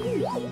Woo!